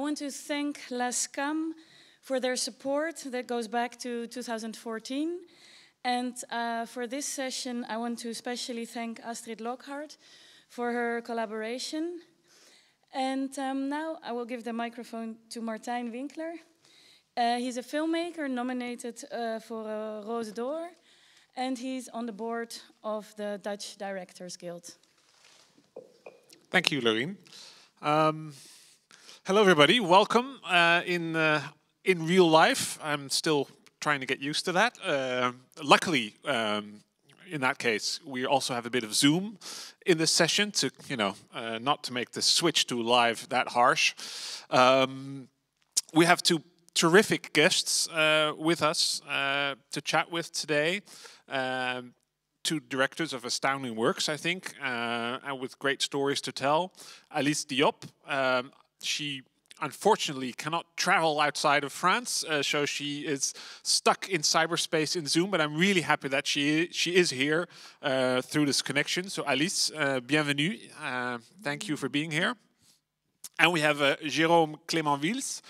want to thank La SCAM for their support that goes back to 2014. And uh, for this session, I want to especially thank Astrid Lockhart for her collaboration. And um, now I will give the microphone to Martijn Winkler. Uh, he's a filmmaker nominated uh, for a Rose d'Or, and he's on the board of the Dutch Directors Guild. Thank you, Loreen. Um, hello, everybody. Welcome uh, in uh, in real life. I'm still trying to get used to that. Uh, luckily, um, in that case, we also have a bit of Zoom in this session to, you know, uh, not to make the switch to live that harsh. Um, we have two terrific guests uh, with us uh, to chat with today. Um, two directors of astounding works, I think, uh, and with great stories to tell. Alice Diop, um, she unfortunately cannot travel outside of France, uh, so she is stuck in cyberspace in Zoom. But I'm really happy that she she is here uh, through this connection. So Alice, uh, bienvenue. Uh, thank you for being here. And we have uh, Jérôme Clément-Wilz,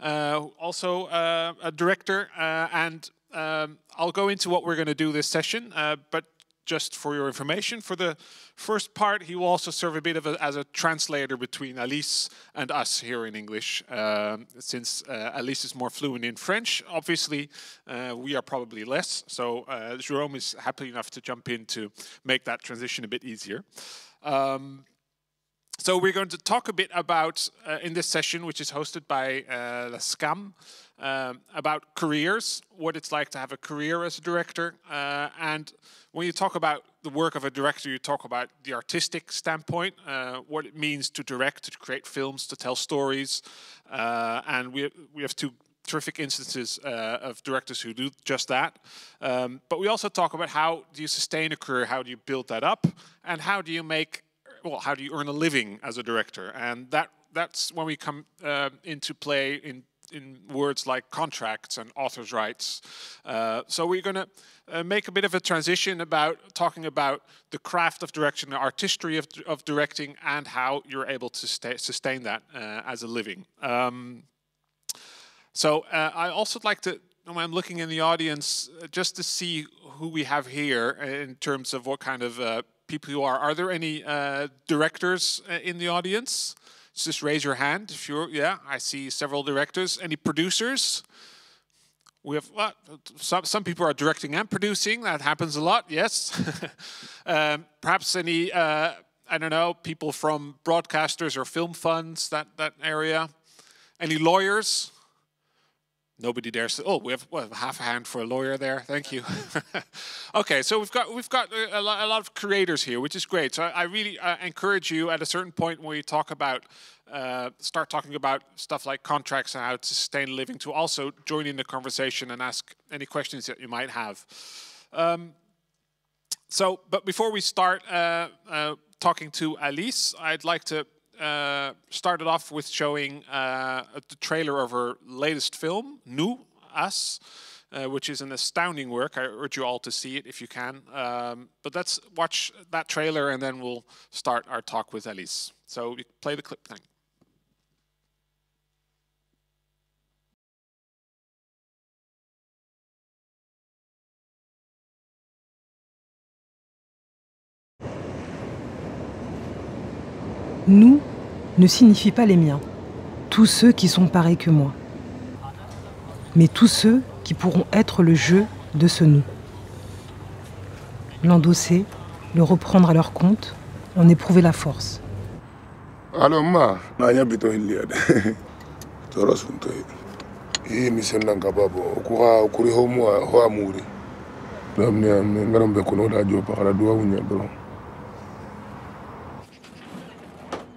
uh, also a director. and um, I'll go into what we're going to do this session, but just for your information, for the first part, he will also serve a bit of a, as a translator between Alice and us here in English, um, since uh, Alice is more fluent in French. Obviously, uh, we are probably less, so uh, Jerome is happy enough to jump in to make that transition a bit easier. Um, so we're going to talk a bit about, uh, in this session, which is hosted by uh, La SCAM, um, about careers, what it's like to have a career as a director. Uh, and when you talk about the work of a director, you talk about the artistic standpoint, uh, what it means to direct, to create films, to tell stories. Uh, and we, we have two terrific instances uh, of directors who do just that. Um, but we also talk about how do you sustain a career, how do you build that up, and how do you make, well, how do you earn a living as a director? And that that's when we come uh, into play in in words like contracts and author's rights. Uh, so we're going to uh, make a bit of a transition about talking about the craft of direction, the artistry of, of directing, and how you're able to sustain that uh, as a living. Um, so uh, I also like to, when I'm looking in the audience, uh, just to see who we have here in terms of what kind of uh, people you are. Are there any directors in the audience? Just raise your hand if you're, yeah, I see several directors. Any producers? We have, well, some, some people are directing and producing. That happens a lot, yes. um, perhaps any, uh, I don't know, people from broadcasters or film funds, that, that area. Any lawyers? Nobody dares. To, oh, we have half a hand for a lawyer there. Thank you. okay, so we've got we've got a, lot, a, lot, of creators here, which is great. So I, I really uh, encourage you at a certain point when we talk about uh, start talking about stuff like contracts and how to sustain living, to also join in the conversation and ask any questions that you might have. Um, so, but before we start uh, uh talking to Alice, I'd like to uh, started off with showing uh, the trailer of her latest film, Nous, Us, uh, which is an astounding work. I urge you all to see it if you can. Um, but let's watch that trailer and then we'll start our talk with Alice. So play the clip, thank Nous ne signifie pas les miens, tous ceux qui sont pareils que moi, mais tous ceux qui pourront être le jeu de ce nous. L'endosser, le reprendre à leur compte, en éprouver la force. Alors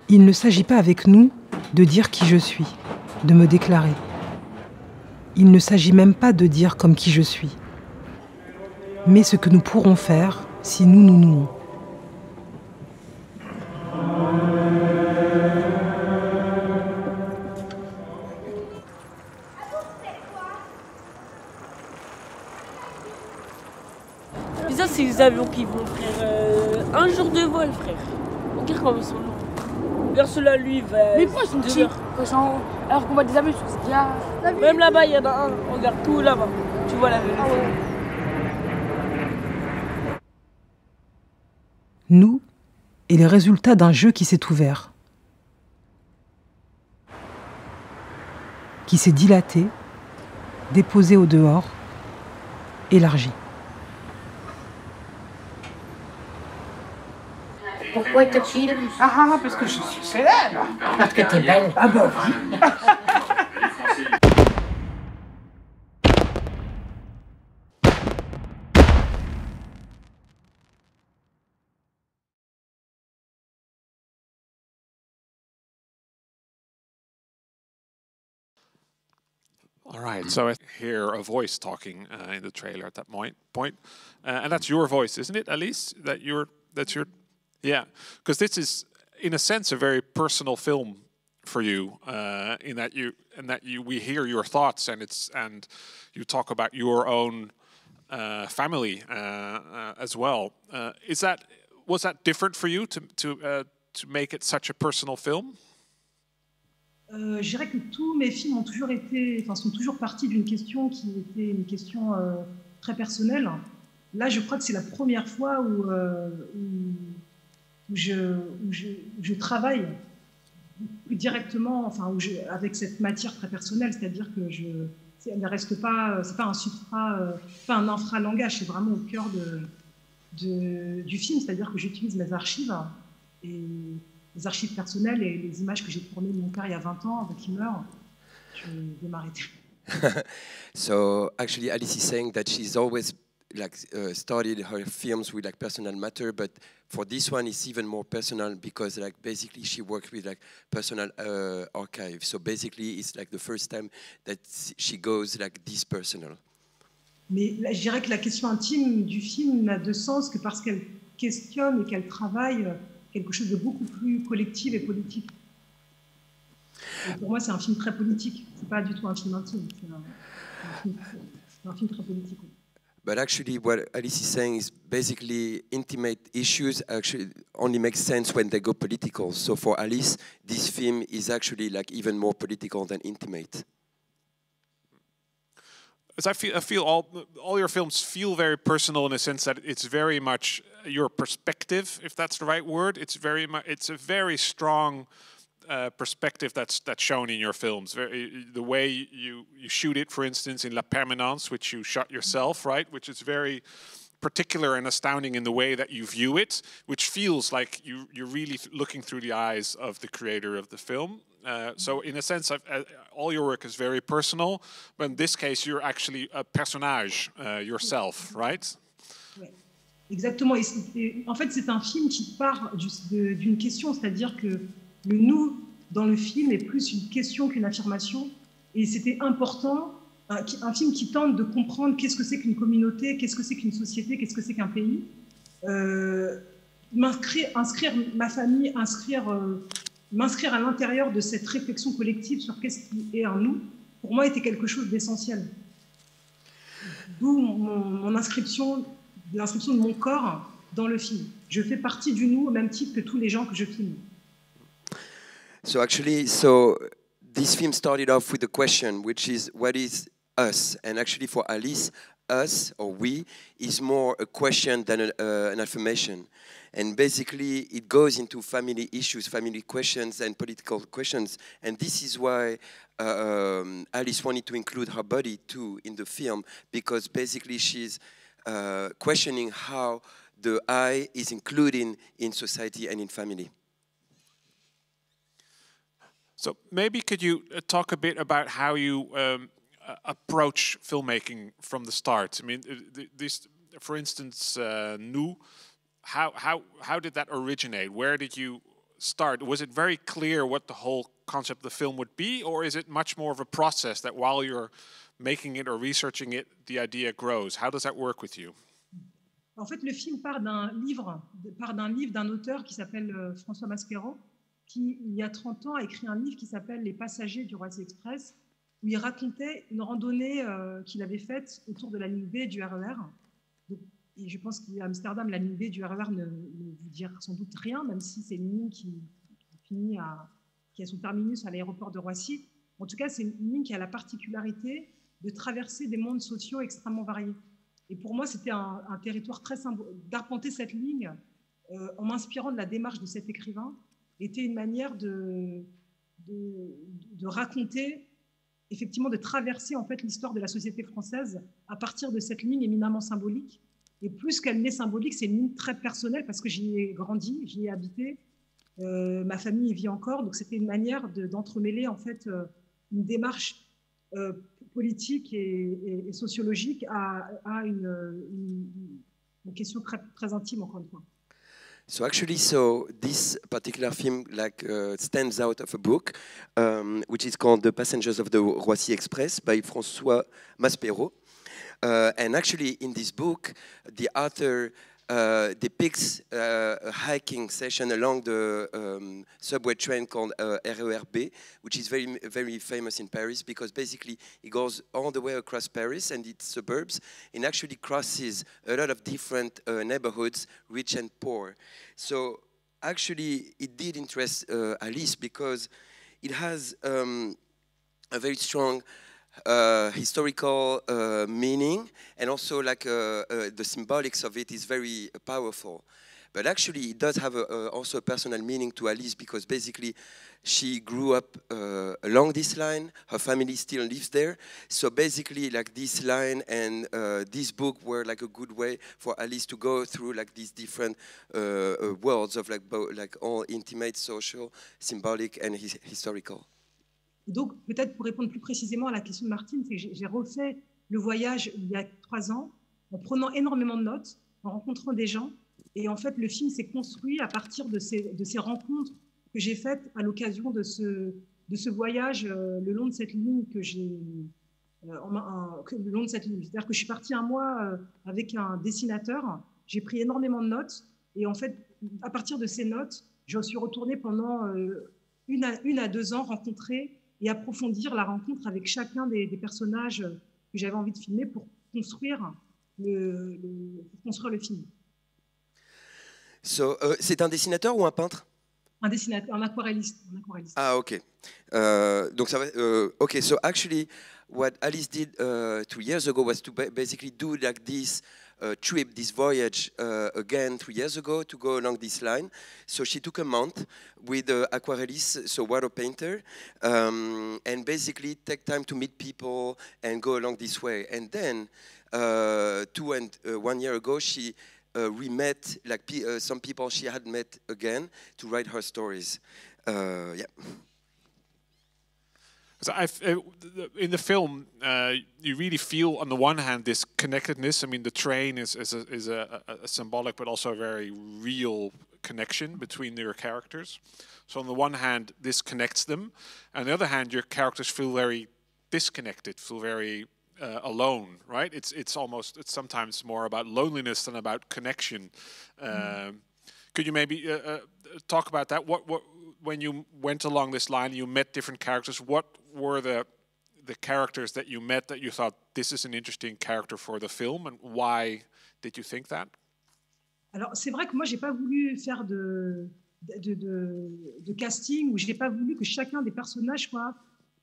Il ne s'agit pas avec nous de dire qui je suis, de me déclarer. Il ne s'agit même pas de dire comme qui je suis, mais ce que nous pourrons faire si nous nous nouons. C'est les avions qui vont, frère. Euh, un jour de vol, frère. Regarde comme ils sont Personne lui, va. Mais pourquoi ils sont petits Alors qu'on voit des amis, c'est déjà. Même là-bas, il y en a un. Regarde tout là-bas. Tu vois la vérité. Ah ouais. Nous et les résultats d'un jeu qui s'est ouvert, qui s'est dilaté, déposé au dehors, élargi. Pourquoi te filmes Ah, ah, parce que je suis célèbre. Parce que t'es belle. Ah bah oui. All right, so I hear a voice talking uh, in the trailer at that point, point, uh, and that's your voice, isn't it, Alice? That you're, that's your, yeah, because this is, in a sense, a very personal film for you, uh, in that you, and that you, we hear your thoughts, and it's, and you talk about your own uh, family uh, uh, as well. Uh, is that, was that different for you to to to make it such a personal film? Euh, je dirais que tous mes films ont toujours été, enfin, sont toujours partis d'une question qui était une question euh, très personnelle. Là, je crois que c'est la première fois où, euh, où, où, je, où je, je, travaille directement, enfin, où je, avec cette matière très personnelle, c'est-à-dire que je, elle ne reste pas, c'est pas un supra, pas un infralangage, c'est vraiment au cœur de, de, du film, c'est-à-dire que j'utilise mes archives et les archives personnelles et les images que j'ai tournées de mon père il y a 20 ans avant qu'il meure, je vais m'arrêter. so actually, Alice is saying that she's always like uh, started her films with like personal matter, but for this one, it's even more personal because like basically she worked with like personal uh, archive. So basically, it's like the first time that she goes like this personal. Mais je dirais que la question intime du film n'a de sens que parce qu'elle questionne et qu'elle travaille quelque chose de beaucoup plus collectif et politique. Et pour moi, c'est un film très politique. C'est pas du tout un film intime. C'est un, un, un film très politique. But actually, what Alice is saying is basically intimate issues actually only make sense when they go political. So for Alice, this film is actually like even more political than intimate. As I feel, I feel all all your films feel very personal in a sense that it's very much your perspective, if that's the right word. It's very much it's a very strong uh, perspective that's that's shown in your films. Very, the way you you shoot it, for instance, in La Permanence, which you shot yourself, right, which is very particular and astounding in the way that you view it, which feels like you, you're really looking through the eyes of the creator of the film. Uh, so in a sense, uh, all your work is very personal, but in this case, you're actually a personnage uh, yourself, right? Exactement. Et, et en fait, c'est un film qui part d'une question, c'est-à-dire que le nous dans le film est plus une question qu'une affirmation. Et c'était important un, un, film qui tente de comprendre qu'est-ce que c'est qu'une communauté, qu'est-ce que c'est qu'une société, qu'est-ce que c'est qu'un pays. Euh, inscrire, inscrire ma famille, inscrire, euh, m'inscrire à l'intérieur de cette réflexion collective sur qu'est-ce qui est un nous, pour moi était quelque chose d'essentiel. D'où mon, inscription, l'inscription de mon corps dans le film. Je fais partie du nous au même titre que tous les gens que je filme. So actually, so this film started off with a question, which is what is us. And actually, for Alice, us or we is more a question than uh, an affirmation. And basically, it goes into family issues, family questions, and political questions. And this is why uh, um, Alice wanted to include her body too in the film, because basically she's uh, questioning how the I is included in society and in family. So maybe could you uh, talk a bit about how you um, approach filmmaking from the start? I mean, this, for instance, uh, Nous. How how how did that originate? Where did you start? Was it very clear what the whole concept of the film would be, or is it much more of a process that while you're making it or researching it, the idea grows? How does that work with you? En fait, le film part d'un livre, part d'un livre d'un auteur qui s'appelle euh, François Maspero, qui, il y a 30 ans, a écrit un livre qui s'appelle Les passagers du Roissy Express, où il racontait une randonnée euh, qu'il avait faite autour de la ligne B du RER. E et je pense qu'à Amsterdam, la ligne B du RER e ne, vous dire sans doute rien, même si c'est une ligne qui, finit à, qui a son terminus à l'aéroport de Roissy. En tout cas, c'est une ligne qui a la particularité de traverser des mondes sociaux extrêmement variés. Et pour moi, c'était un, territoire très d'arpenter cette ligne euh, en m'inspirant de la démarche de cet écrivain était une manière de, de, raconter, effectivement, de traverser en fait l'histoire de la société française à partir de cette ligne éminemment symbolique. Et plus qu'elle n'est symbolique, c'est une ligne très personnelle parce que j'y ai grandi, j'y ai habité, euh, ma famille y vit encore, donc c'était une manière d'entremêler en fait euh, une démarche politique et, sociologique à, une, question très, très intime, encore une fois. So actually, so this particular film like uh, stands out of a book, um, which is called The Passengers of the Roissy Express by François Maspero. Uh, and actually, in this book, the author depicts uh, a hiking session along the um, subway train called uh, RERB, which is very, very famous in Paris because basically it goes all the way across Paris and its suburbs and actually crosses a lot of different uh, neighborhoods, rich and poor. So actually, it did interest uh, Alice because it has um, a very strong uh, historical uh, meaning and also like uh, uh, the symbolics of it is very powerful. But actually, it does have a, also a personal meaning to Alice because basically she grew up uh, along this line. Her family still lives there. So basically, like this line and uh, this book were like a good way for Alice to go through like these different worlds of like, like all intimate, social, symbolic, and his historical. Donc, peut-être pour répondre plus précisément à la question de Martine, c'est que j'ai refait le voyage il y a trois ans en prenant énormément de notes, en rencontrant des gens. Et en fait, le film s'est construit à partir de ces, rencontres que j'ai faites à l'occasion de ce, de ce voyage euh, le long de cette ligne que j'ai. Euh, le long de cette ligne. C'est-à-dire que je suis partie un mois euh, avec un dessinateur, j'ai pris énormément de notes, et en fait, à partir de ces notes, je suis retournée pendant une à, une à deux ans rencontrer et approfondir la rencontre avec chacun des, des personnages que j'avais envie de filmer pour construire le, le, pour construire le film. So, uh, c'est un dessinateur ou un peintre? Un dessinateur, un. Ah, ok. Uh, donc ça va. Uh, ok, so actually, what Alice did uh, two years ago was to basically do like this trip, this voyage uh, again three years ago to go along this line. So she took a month with aquarellist, so water painter, um, and basically take time to meet people and go along this way. And then uh, two and uh, one year ago, she uh, re-met like uh, some people she had met again to write her stories. yeah. So uh, in the film, uh, you really feel, on the one hand, this connectedness. I mean, the train is is, a, is a, a, symbolic, but also a very real connection between your characters. So on the one hand, this connects them, and on the other hand, your characters feel very disconnected, feel very uh, alone. Right? It's it's almost it's sometimes more about loneliness than about connection. Mm. Um, could you maybe uh, uh, talk about that? What what when you went along this line, you met different characters. What were the the characters that you met that you thought this is an interesting character for the film, and why did you think that? Alors c'est vrai que moi j'ai pas voulu faire de de, de, de casting ou j'ai pas voulu que chacun des personnages soit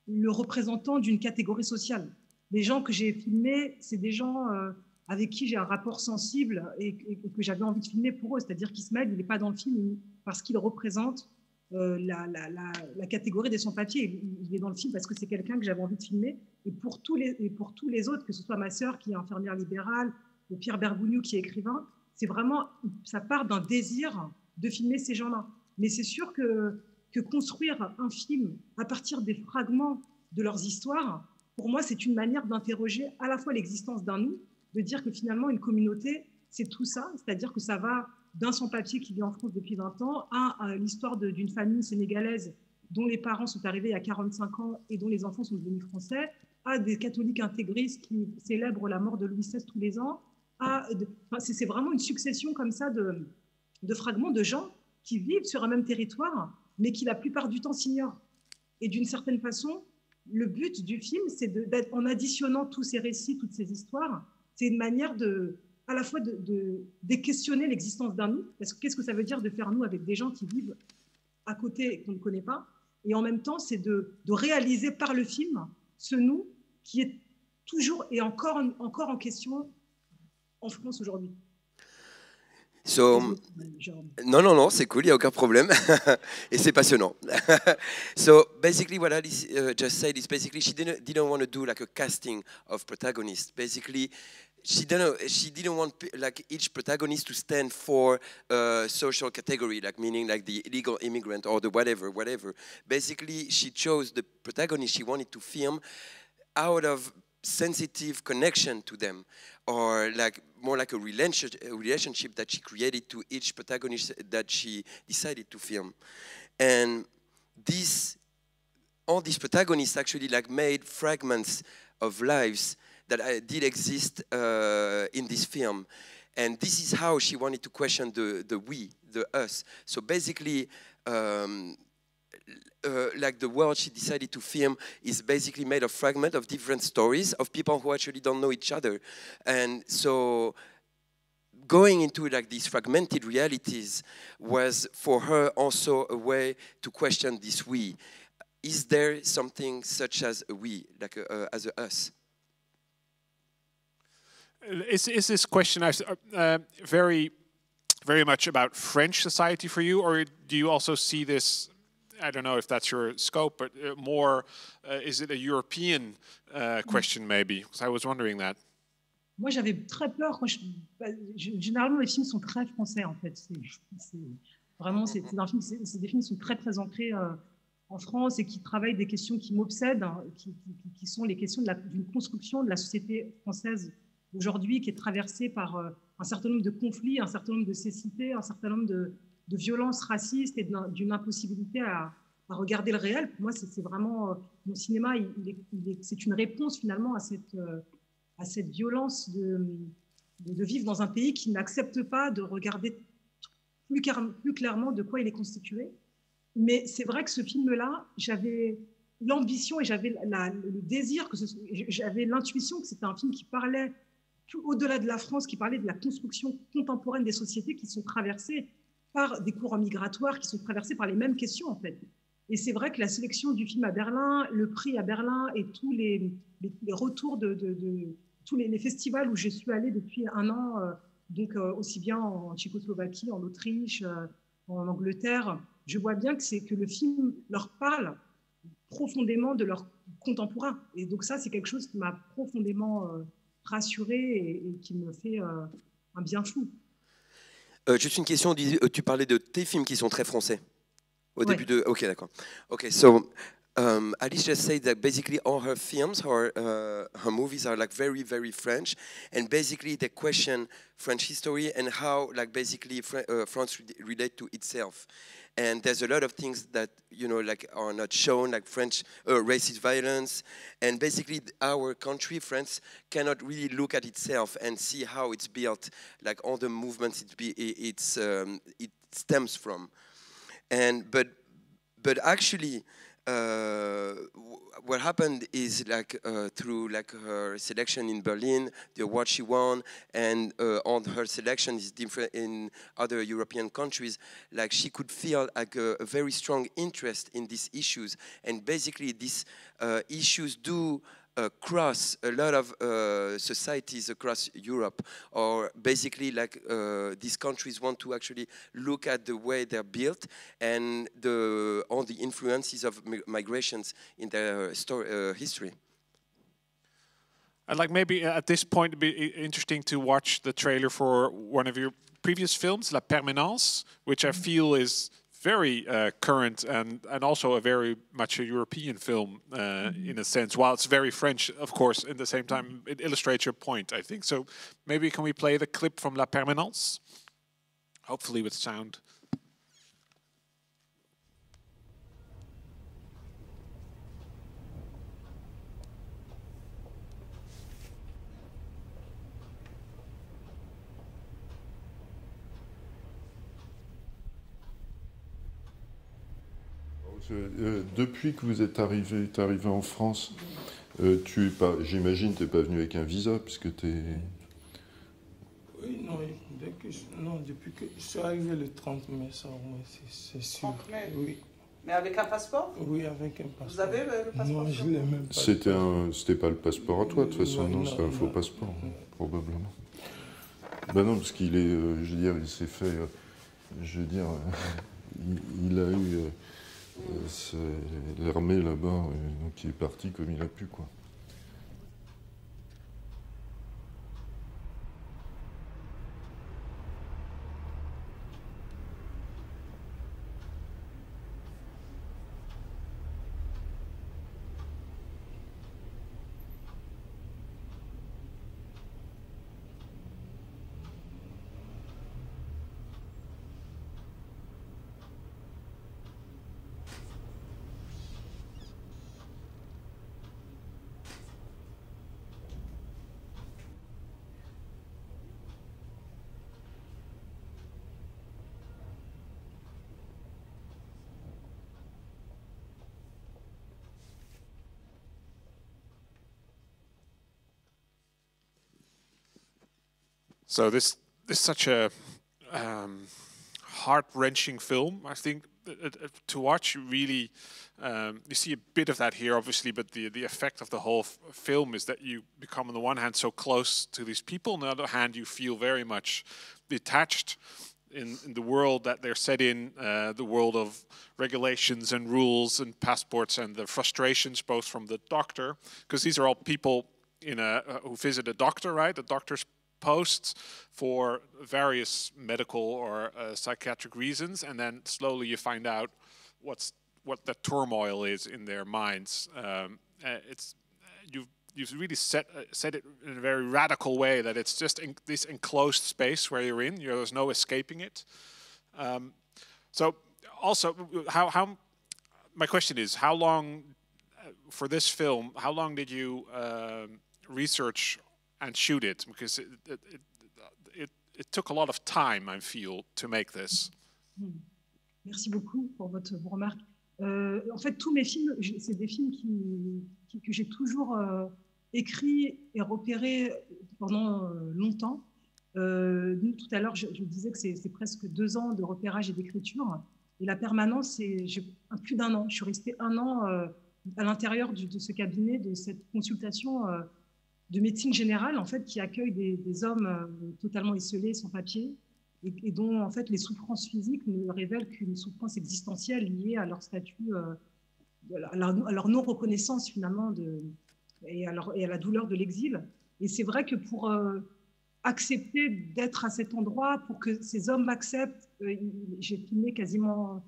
le représentant d'une catégorie sociale. Les gens que j'ai filmés, c'est des gens euh, avec qui j'ai un rapport sensible et, que j'avais envie de filmer pour eux. C'est-à-dire qu'Ismaël, il n'est pas dans le film parce qu'il représente euh, la, catégorie des sans-papiers. Il, est dans le film parce que c'est quelqu'un que j'avais envie de filmer. Et pour, tous les, autres, que ce soit ma sœur qui est infirmière libérale, ou Pierre Bergougnou qui est écrivain, c'est vraiment, ça part d'un désir de filmer ces gens-là. Mais c'est sûr que construire un film à partir des fragments de leurs histoires, pour moi, c'est une manière d'interroger à la fois l'existence d'un nous, de dire que finalement, une communauté, c'est tout ça, c'est-à-dire que ça va d'un sans-papier qui vit en France depuis 20 ans à, l'histoire d'une famille sénégalaise dont les parents sont arrivés à 45 ans et dont les enfants sont devenus français, à des catholiques intégristes qui célèbrent la mort de Louis XVI tous les ans. c'est vraiment une succession comme ça de, de fragments de gens qui vivent sur un même territoire, mais qui la plupart du temps s'ignorent. Et d'une certaine façon, le but du film, c'est d'être en additionnant tous ces récits, toutes ces histoires, c'est une manière de, à la fois de, de, questionner l'existence d'un nous, parce que qu'est-ce que ça veut dire de faire nous avec des gens qui vivent à côté qu'on ne connaît pas. Et en même temps, c'est de, de, réaliser par le film ce nous qui est toujours et encore, encore en question en France aujourd'hui. So, non, non, non, c'est cool, il n'y a aucun problème. Et c'est passionnant. so basically what Alice uh, just said is basically she didn't, didn't want to do like a casting of protagonists. Basically, she didn't, she didn't want like each protagonist to stand for a social category, like meaning like the illegal immigrant or the whatever, whatever. Basically, she chose the protagonist she wanted to film out of sensitive connection to them or like more like a relationship that she created to each protagonist that she decided to film and these all these protagonists actually like made fragments of lives that uh, did exist uh, in this film. And this is how she wanted to question the, the we the us. So basically um, uh, like the world she decided to film is basically made of fragments of different stories of people who actually don't know each other. And so going into like these fragmented realities was for her also a way to question this we. Is there something such as a we like a, uh, as a us is, is this question uh, uh, very very much about French society for you, or do you also see this I don't know if that's your scope, but uh, more, uh, is it a European uh, question maybe? Because I was wondering that. Moi, j'avais très peur. Quand je, bah, je, généralement, les films sont très français, en fait. C'est vraiment, c'est des films qui sont très, très ancrés euh, en France et qui travaillent des questions qui m'obsèdent, hein, qui, qui, qui, sont les questions d'une construction de la société française aujourd'hui qui est traversée par euh, un certain nombre de conflits, un certain nombre de cécités, un certain nombre de, de violence raciste et d'une impossibilité à, regarder le réel. Pour moi, c'est vraiment euh, mon cinéma, c'est une réponse finalement à cette, euh, violence de, vivre dans un pays qui n'accepte pas de regarder plus, plus clairement de quoi il est constitué. Mais c'est vrai que ce film-là, j'avais l'ambition et j'avais le désir, j'avais l'intuition que c'était un film qui parlait au-delà de la France, qui parlait de la construction contemporaine des sociétés qui sont traversées par des courants migratoires qui sont traversés par les mêmes questions, en fait. Et c'est vrai que la sélection du film à Berlin, le prix à Berlin et tous les, les, retours de, tous les, festivals où je suis allée depuis un an, euh, donc euh, aussi bien en Tchécoslovaquie, en Autriche, euh, en Angleterre, je vois bien que c'est que le film leur parle profondément de leurs contemporains. Et donc ça, c'est quelque chose qui m'a profondément rassurée et, et, qui me fait un bien fou. Euh, juste une question, euh, tu parlais de tes films qui sont très français au début de. Ok, d'accord. Ok, so um, Alice just said that basically all her films, her uh, her movies are like very very French, and basically they question French history and how like basically uh, France relate to itself. And there's a lot of things that you know like are not shown like french uh, racist violence. And basically our country france cannot really look at itself and see how it's built like all the movements it be, it's um, it stems from. And but but actually what happened is like uh, through like her selection in Berlin, the award she won, and uh, on her selection is different in other European countries. Like she could feel like a, a very strong interest in these issues, and basically these uh, issues do across a lot of uh, societies across Europe, or basically like uh, these countries want to actually look at the way they're built and the, all the influences of migrations in their story, uh, history. I'd like maybe at this point it'd be interesting to watch the trailer for one of your previous films, La Permanence, which I mm-hmm. feel is very uh, current and and also a very much a European film uh, mm -hmm. in a sense. While it's very French, of course, in the same time it illustrates your point. I think so. Maybe can we play the clip from La Permanence? Hopefully with sound. Euh, depuis que vous êtes arrivé, es arrivé en France, euh, tu pas, j'imagine, t'es pas venu avec un visa puisque tu es. Oui, non, dès que je, non, depuis que je suis arrivé le 30 mai, ça au moins, c'est sûr. 30 mai Oui. Mais avec un passeport? Oui, avec un passeport. Vous avez le, passeport Non, je l'ai même pas. C'était un, c'était pas le passeport à toi, de toute façon, non, non, c'est un faux non. passeport, probablement. Ben non, parce qu'il est, euh, je veux dire, il s'est fait, euh, je veux dire, euh, il, il a eu l'armée là-bas, euh, il est parti comme il a pu, quoi. So this this is such a um, heart wrenching film. I think uh, uh, to watch really um, you see a bit of that here, obviously, but the the effect of the whole film is that you become on the one hand so close to these people, on the other hand you feel very much detached. In, in the world that they're set in, uh, the world of regulations and rules and passports, and the frustrations both from the doctor, because these are all people in a uh, who visit a doctor, right? The doctor's posts for various medical or uh, psychiatric reasons, and then slowly you find out what's what the turmoil is in their minds. Um, uh, it's you've you've really set uh, said it in a very radical way that it's just in this enclosed space where you're in. You there's no escaping it. Um, so also, how how my question is how long uh, for this film? How long did you um, research and shoot it? Because it took a lot of time, I feel, to make this. Merci beaucoup pour votre vos remarques. Euh, en fait, tous mes films, c'est des films que j'ai toujours euh, écrits et repérés pendant euh, longtemps. Euh, nous, tout à l'heure, je, je disais que c'est presque deux ans de repérage et d'écriture. Et la permanence, c'est plus d'un an. Je suis restée un an à l'intérieur de ce cabinet, de cette consultation de médecine générale, en fait, qui accueille des, hommes euh, totalement isolés, sans papier, et, dont en fait les souffrances physiques ne révèlent qu'une souffrance existentielle liée à leur statut, euh, à leur, non-reconnaissance finalement et, à la douleur de l'exil. Et c'est vrai que pour euh, accepter d'être à cet endroit, pour que ces hommes m'acceptent, j'ai filmé quasiment.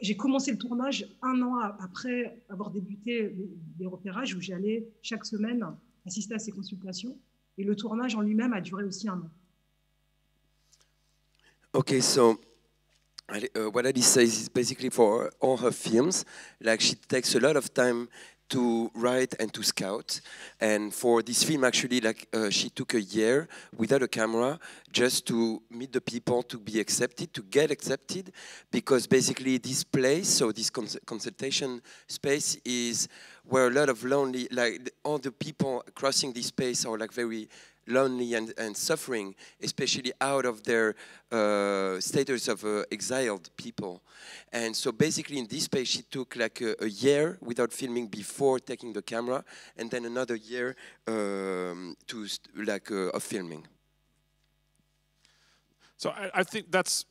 J'ai commencé le tournage un an après avoir débuté les repérages où j'allais chaque semaine assister à ces consultations. Et le tournage en lui-même a duré aussi un an. Okay, so uh, what Alice says is basically for all her films, like she takes a lot of time to write and to scout. And for this film, actually, like uh, she took a year without a camera just to meet the people, to be accepted, to get accepted, because basically this place, so this cons- consultation space, is where a lot of lonely, like all the people crossing this space are like very lonely and, and suffering, especially out of their uh, status of uh, exiled people. And so basically in this space, she took like a, a year without filming before taking the camera, and then another year um, to like uh, of filming. So I, I think that's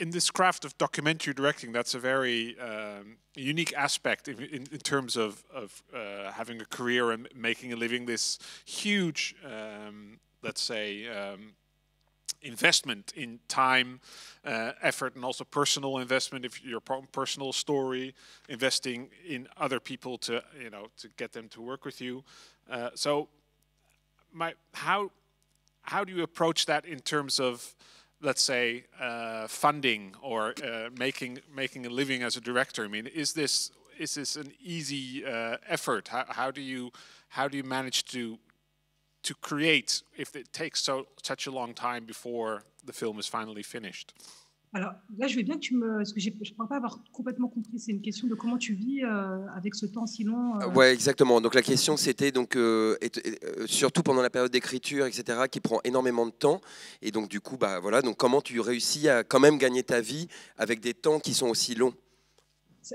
in this craft of documentary directing. That's a very um, unique aspect in, in, in terms of of uh, having a career and making a living. This huge, um, let's say. Um, investment in time, uh, effort, and also personal investment. If your personal story, investing in other people to you know to get them to work with you. Uh, so, my how how do you approach that in terms of let's say uh, funding or uh, making making a living as a director? I mean, is this is this an easy uh, effort? How, how do you how do you manage to to create if it takes so such a long time before the film is finally finished? Alors là, je veux bien que tu me. Parce que je ne crois pas avoir complètement compris. C'est une question de comment tu vis euh, avec ce temps si long. Euh... Ouais, exactement. Donc la question, c'était donc euh, et, euh, surtout pendant la période d'écriture, etc., qui prend énormément de temps. Et donc du coup, bah voilà. Donc comment tu réussis à quand même gagner ta vie avec des temps qui sont aussi longs?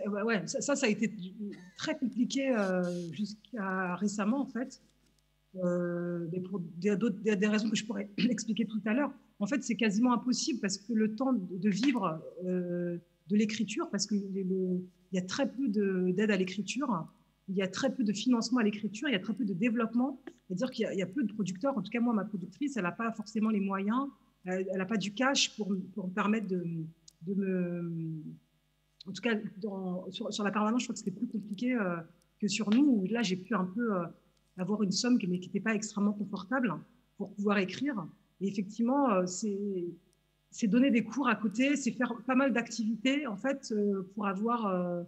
Ouais, ouais, ça, ça, a été très compliqué jusqu'à récemment, en fait. Mais pour des, raisons que je pourrais expliquer tout à l'heure en fait, c'est quasiment impossible parce que le temps de vivre euh, de l'écriture, parce qu'il y a très peu d'aide à l'écriture, il y a très peu de financement à l'écriture, il y a très peu de développement. C'est-à-dire qu'il y, a peu de producteurs. En tout cas, moi, ma productrice, elle n'a pas forcément les moyens, elle n'a pas du cash pour, me permettre de, me. En tout cas, sur, la permanence, je crois que c'était plus compliqué euh, que sur nous, où là, j'ai pu un peu euh, avoir une somme qui n'était pas extrêmement confortable pour pouvoir écrire. Et effectivement, euh, c'est donner des cours à côté, c'est faire pas mal d'activités en fait euh, pour avoir. Euh,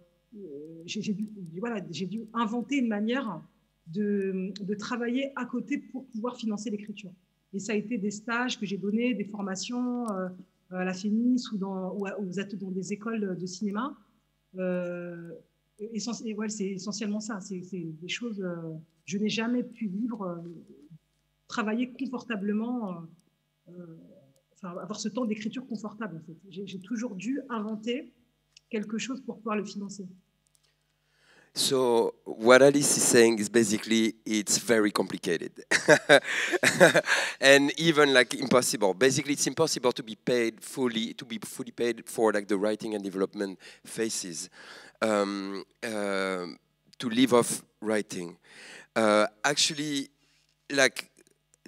j'ai dû, voilà, dû inventer une manière de, travailler à côté pour pouvoir financer l'écriture. Et ça a été des stages que j'ai donnés, des formations à la FEMIS ou, dans, ou, dans des écoles de cinéma. Ouais, c'est essentiellement ça. C'est des choses. je n'ai jamais pu vivre, travailler confortablement euh, avoir ce temps d'écriture confortable. En fait. J'ai toujours dû inventer quelque chose pour pouvoir le financer. So what Alice is saying is basically it's very complicated and even like impossible. Basically, it's impossible to be paid fully to be fully paid for like the writing and development phases um, uh, to live off writing. Uh, actually, like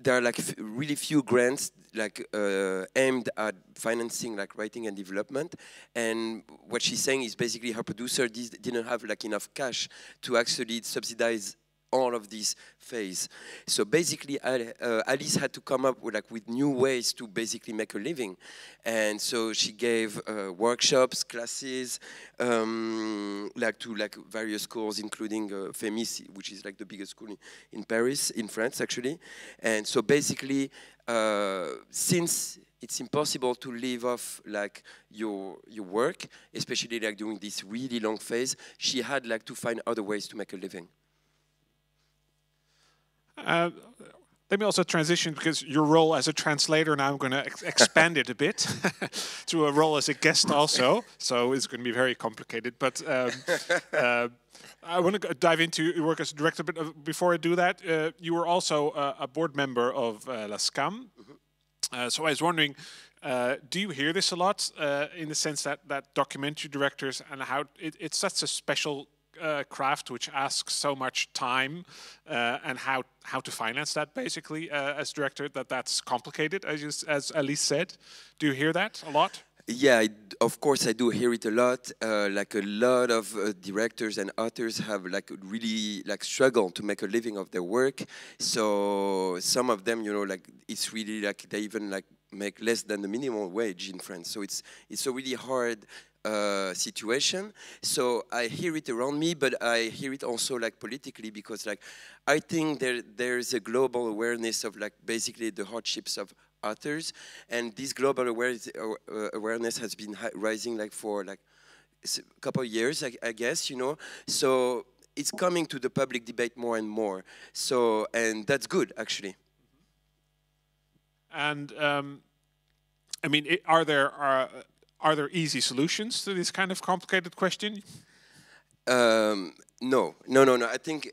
there are like really few grants like uh, aimed at financing like writing and development and what she's saying is basically her producer didn't have like enough cash to actually subsidize all of this phase. So basically, uh, Alice had to come up with like with new ways to basically make a living, and so she gave uh, workshops, classes, um, like to like various schools, including uh, FEMIS, which is like the biggest school in, in Paris, in France actually. And so basically, uh, since it's impossible to live off like your your work, especially like during this really long phase. She had like to find other ways to make a living. Uh, let me also transition because your role as a translator now I'm going to ex expand it a bit to a role as a guest also. So it's going to be very complicated. But um, uh, I want to dive into your work as a director. But uh, before I do that, uh, you were also a board member of uh, La SCAM. Mm -hmm. so I was wondering. do you hear this a lot in the sense that, that documentary directors and how it, it's such a special uh, craft which asks so much time uh, and how how to finance that basically uh, as director that that's complicated as you, as Alice said. Do you hear that a lot? Yeah, I, of course I do hear it a lot. Uh, like a lot of uh, directors and authors have like really like struggle to make a living of their work. So some of them, you know, like it's really like they even like make less than the minimum wage in France. So it's it's a really hard uh, situation. So I hear it around me, but I hear it also like politically because like I think there there's a global awareness of like basically the hardships of authors, and this global awareness uh, awareness has been rising like for like a couple of years, I, I guess you know. So it's coming to the public debate more and more. So and that's good actually. And um, I mean, it, are there are are there easy solutions to this kind of complicated question? Um, no, no, no, no. I think,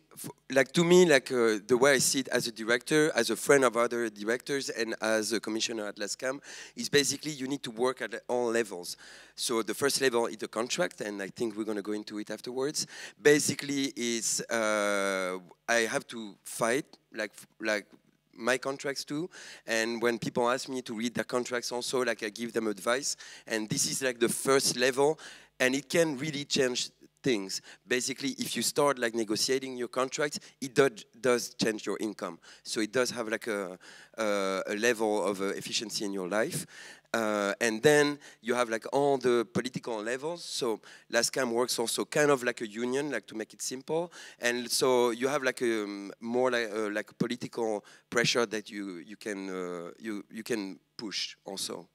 like to me, like uh, the way I see it as a director, as a friend of other directors, and as a commissioner at La SCAM, is basically you need to work at all levels. So the first level is the contract, and I think we're going to go into it afterwards. Basically, is uh, I have to fight, like like my contracts too. And when people ask me to read their contracts also, like I give them advice. And this is like the first level, and it can really change things. Basically, if you start like negotiating your contracts, it does, does change your income. So it does have like a, a, a level of uh, efficiency in your life. Uh, and then you have like all the political levels. So La SCAM works also kind of like a union, like to make it simple. And so you have like a um, more like uh, like political pressure that you you can uh, you you can push also.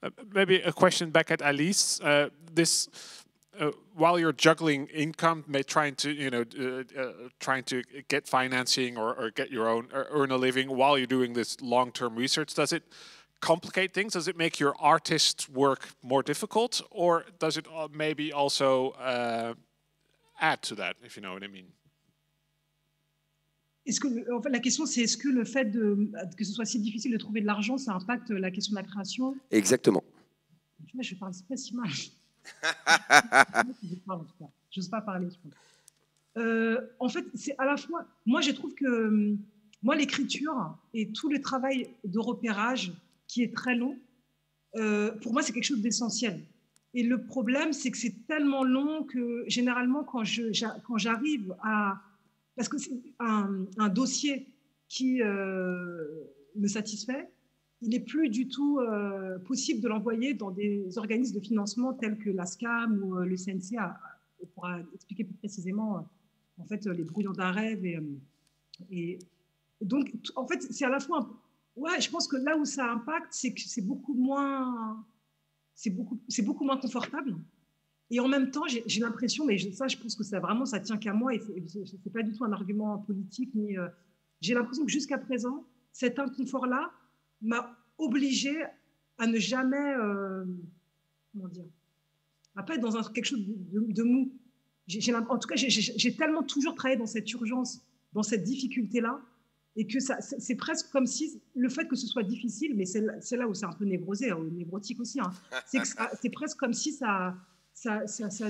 Uh, maybe a question back at Alice. Uh, this, uh, while you're juggling income, may trying to you know trying to get financing or, or get your own earn a living while you're doing this long-term research, does it complicate things? Does it make your artist work more difficult, or does it uh, maybe also uh, add to that, if you know what I mean? Est-ce que, en fait, la question, c'est est-ce que le fait de, que ce soit si difficile de trouver de l'argent, ça impacte la question de la création? Exactement. Je parle pas si mal. je n'ose pas parler. Euh, en fait, c'est à la fois. Moi, je trouve que moi, l'écriture et tout le travail de repérage qui est très long, euh, pour moi, c'est quelque chose d'essentiel. Et le problème, c'est que c'est tellement long que généralement, quand j'arrive à parce que c'est un, un, dossier qui euh, me satisfait, il n'est plus du tout euh, possible de l'envoyer dans des organismes de financement tels que la SCAM ou le CNC, on expliquer plus précisément en fait les brouillons d'un rêve. Et, et, donc, en fait, c'est à la fois, ouais, je pense que là où ça impacte, c'est que c'est beaucoup moins, c'est beaucoup, c'est beaucoup moins confortable. Et en même temps, j'ai l'impression, mais ça, je pense que ça vraiment, ça tient qu'à moi, et ce n'est pas du tout un argument politique, ni. Euh, j'ai l'impression que jusqu'à présent, cet inconfort-là m'a obligé à ne jamais, euh, comment dire, à pas être dans quelque chose de, mou. en tout cas, j'ai tellement toujours travaillé dans cette urgence, dans cette difficulté-là, et que c'est presque comme si le fait que ce soit difficile, mais c'est là où c'est un peu névrosé, ou névrotique aussi, hein, c'est presque comme si ça ça, ça, ça,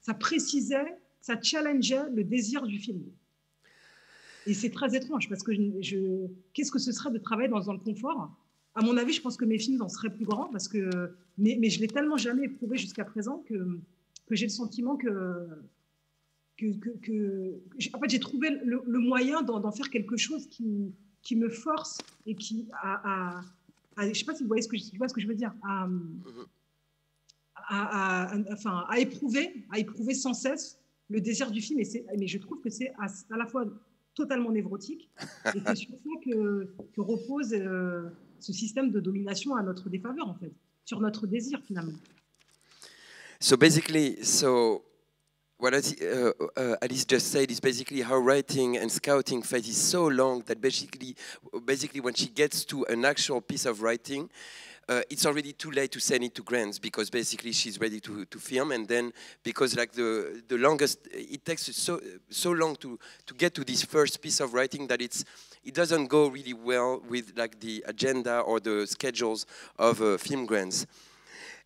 ça, précisait, ça challengeait le désir du film. Et c'est très étrange parce que je, qu'est-ce que ce serait de travailler dans, le confort? À mon avis, je pense que mes films en seraient plus grands parce que, mais, mais je l'ai tellement jamais éprouvé jusqu'à présent que, que j'ai le sentiment que, que, en fait, j'ai trouvé le, moyen d'en, faire quelque chose qui, qui me force et qui a, je ne sais pas si vous voyez ce que, je, ce que je veux dire, à, enfin, à, éprouver, à éprouver sans cesse le désir du film. Et mais je trouve que c'est à, la fois totalement névrotique et c'est sur ça que, que repose euh, ce système de domination à notre défaveur, en fait, sur notre désir finalement. So basically, so what uh, uh, Alice just said is basically how writing and scouting phase is so long that basically, basically when she gets to an actual piece of writing, uh, it's already too late to send it to grants because basically she's ready to, to film. And then because like the the longest it takes so so long to to get to this first piece of writing that it's it doesn't go really well with like the agenda or the schedules of uh, film grants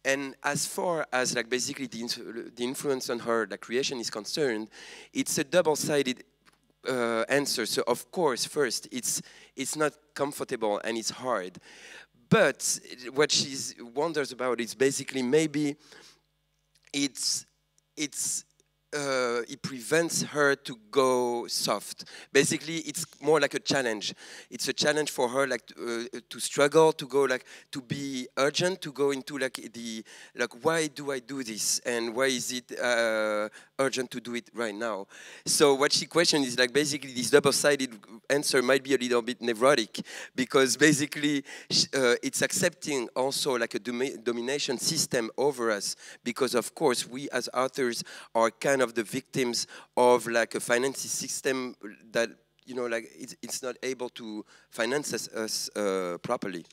and as far as like basically the, the influence on her the creation is concerned it's a double-sided uh, answer. So of course first it's it's not comfortable and it's hard. But what she wonders about is basically maybe it's it's uh, it prevents her to go soft. Basically, it's more like a challenge. It's a challenge for her, like uh, to struggle, to go like to be urgent, to go into like the like why do I do this and why is it uh, urgent to do it right now? So what she questions is like basically this double-sided answer might be a little bit neurotic because basically uh, it's accepting also like a domination system over us because of course we as authors are kind of the victims of like a financing system that you know like it's, it's not able to finance us, uh, properly.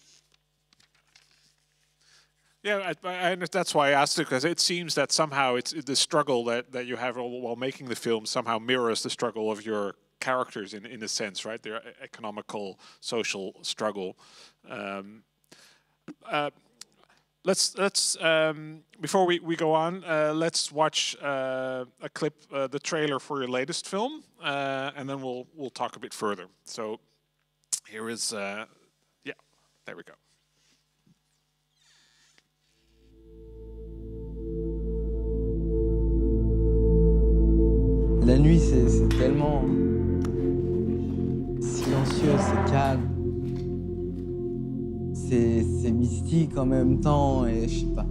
Yeah, I, I, that's why I asked it because it seems that somehow it's the struggle that, that you have while making the film somehow mirrors the struggle of your characters in in a sense, right? Their economical, social struggle. Um, uh, let's let's um, before we, we go on, uh, let's watch uh, a clip, uh, the trailer for your latest film, uh, and then we'll we'll talk a bit further. So here is, uh, yeah, there we go. La nuit, c'est tellement silencieux, c'est calme. C'est mystique en même temps et je sais pas.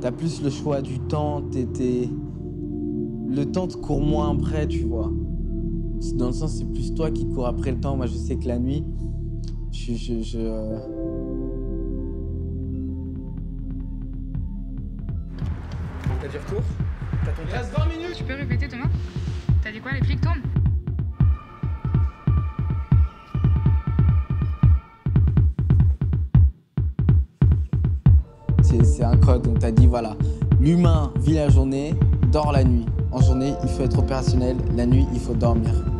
T'as plus le choix du temps, t'étais... Le temps te court moins après, tu vois. Dans le sens, c'est plus toi qui cours après le temps. Moi, je sais que la nuit, je. je, je T'as du retour? T'as ton Il Les C'est code, donc t'as dit voilà, l'humain vit la journée, dort la nuit. En journée, il faut être opérationnel, la nuit, il faut dormir.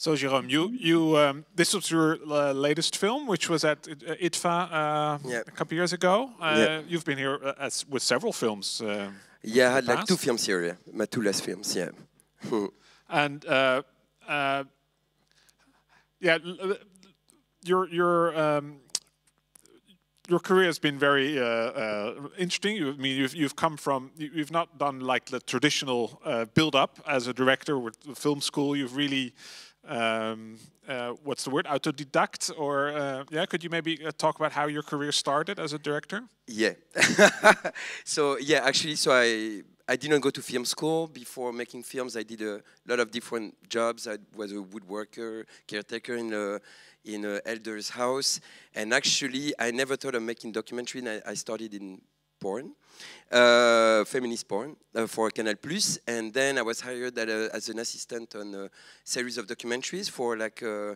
So, Jérôme, you you um, this was your uh, latest film, which was at uh, IDFA uh, Yeah. a couple years ago. Uh, Yeah. You've been here uh, as, with several films. Uh, Yeah, I had like two films here, yeah. my two last films, yeah. and uh, uh, yeah, your your um, your career has been very uh, uh, interesting. You, I mean, you've you've come from you- you've not done like the traditional uh, build up as a director with the film school. You've really um, uh, what's the word autodidact or uh, yeah? Could you maybe uh, talk about how your career started as a director? Yeah. so yeah, actually, so I I didn't go to film school before making films. I did a lot of different jobs. I was a woodworker, caretaker in a in a elder's house, and actually, I never thought of making documentary. And I, I started in porn, uh, feminist porn uh, for Canal Plus, and then I was hired a, as an assistant on a series of documentaries for like. Uh,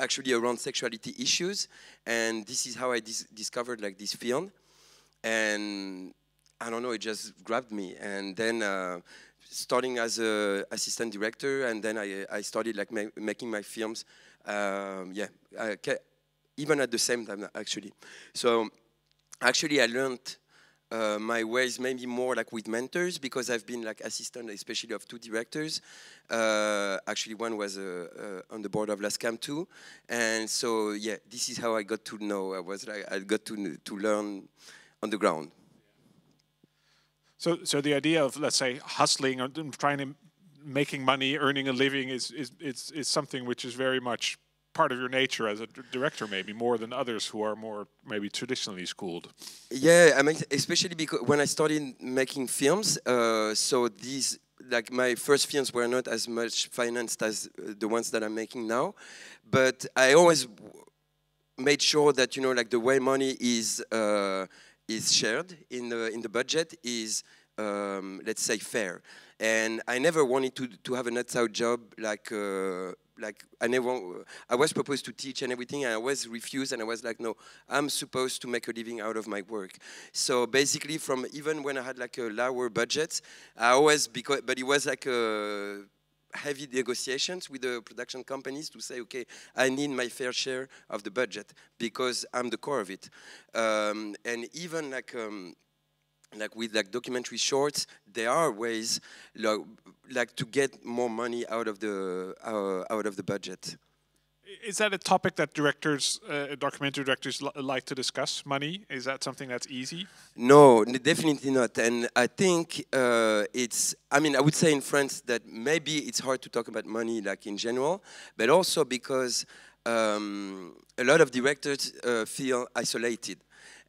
actually around sexuality issues and this is how i dis- discovered like this field and I don't know, it just grabbed me. And then uh, starting as a assistant director, and then I, I started like ma- making my films. Um, yeah, I even at the same time actually. So actually, I learned. Uh, my ways maybe more like with mentors because I've been like assistant, especially of two directors. Uh, actually, one was uh, uh, on the board of La SCAM too, and so yeah, this is how I got to know. I was like I got to to learn on the ground. So, so the idea of let's say hustling or trying to making money, earning a living is is is, is something which is very much part of your nature as a director, maybe more than others who are more maybe traditionally schooled. Yeah, I mean, especially because when I started making films, uh, so these like my first films were not as much financed as uh, the ones that I'm making now, but I always made sure that you know like the way money is uh, is shared in the in the budget is um, let's say fair. And I never wanted to to have an outside job like. Uh, like I never, I was proposed to teach and everything, and I was refused, and I was like, no, I'm supposed to make a living out of my work. So basically, from even when I had like a lower budget, I always because, but it was like a heavy negotiations with the production companies to say, okay, I need my fair share of the budget because I'm the core of it. Um, and even like um, like with like documentary shorts, there are ways like, like to get more money out of the uh, out of the budget. Is that a topic that directors, uh, documentary directors, li- like to discuss? Money is that something that's easy? No, definitely not. And I think uh, it's, I mean, I would say in France that maybe it's hard to talk about money, like in general, but also because um, a lot of directors uh, feel isolated.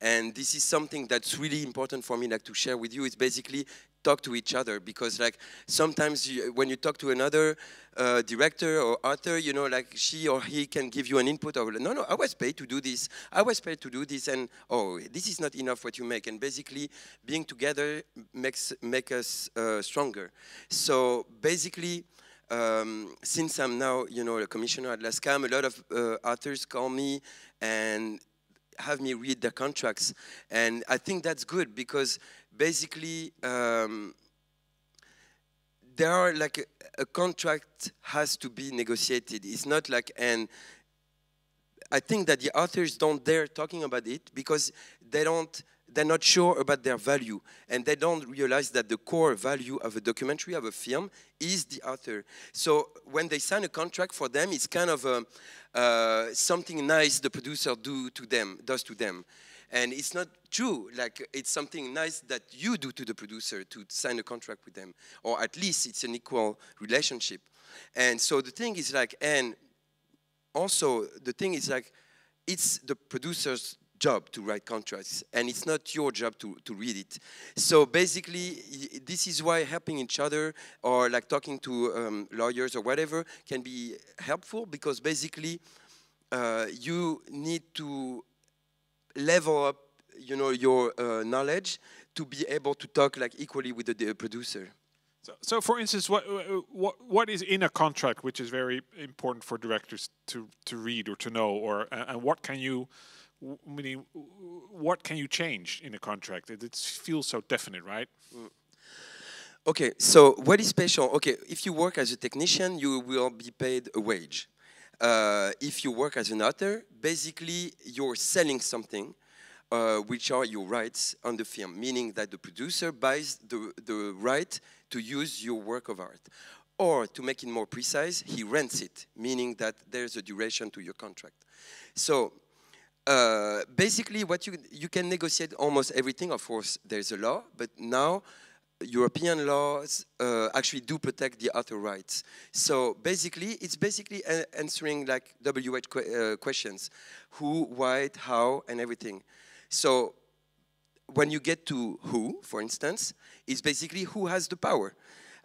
And this is something that's really important for me, like to share with you. It's basically talk to each other because, like, sometimes you, when you talk to another uh, director or author, you know, like she or he can give you an input of, no, no, I was paid to do this. I was paid to do this, and oh, this is not enough what you make. And basically, being together makes make us uh, stronger. So basically. Um, since I'm now, you know, a commissioner at La SCAM, a lot of uh, authors call me and have me read the contracts, and I think that's good because basically um, there are like a, a contract has to be negotiated. It's not like and I think that the authors don't dare talking about it because they don't they're not sure about their value and they don't realize that the core value of a documentary of a film is the author so when they sign a contract for them it's kind of a, uh, something nice the producer do to them does to them And it's not true. Like it's something nice that you do to the producer to sign a contract with them, or at least it's an equal relationship. And so the thing is like, and also the thing is like, it's the producer's job to write contracts and it's not your job to, to read it. So basically this is why helping each other or like talking to um, lawyers or whatever can be helpful because basically uh, you need to level up you know your uh, knowledge to be able to talk like equally with the, the producer. So, so for instance, what, what what is in a contract which is very important for directors to to read or to know, or and what can you, meaning, what can you change in a contract? It, it feels so definite, right? Mm. Okay, so what is special? Okay, if you work as a technician, you will be paid a wage. Uh, if you work as an author, basically you're selling something, uh, which are your rights on the film, meaning that the producer buys the, the right to use your work of art. Or to make it more precise, he rents it, meaning that there's a duration to your contract. So uh, basically, what you you can negotiate almost everything. Of course, there's a law, but now European laws uh, actually do protect the author rights. So basically, it's basically answering like WH que uh, questions: who, why, how, and everything. So when you get to who, for instance, it's basically who has the power.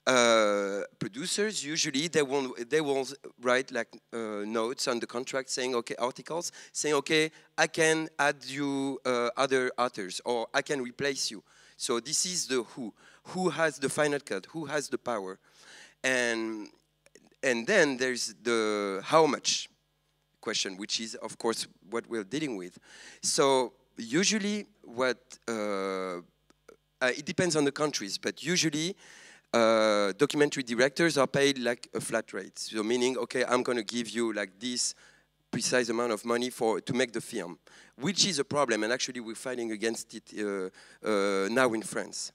Uh, producers usually they won't they won't write like uh, notes on the contract saying okay articles saying okay I can add you uh, other authors or I can replace you. So this is the who who has the final cut who has the power, and and then there's the how much question which is of course what we're dealing with. So usually what uh, uh, it depends on the countries, but usually uh, documentary directors are paid like a flat rate. So meaning, okay, I'm going to give you like this precise amount of money for to make the film, which is a problem, and actually we're fighting against it uh, uh, now in France.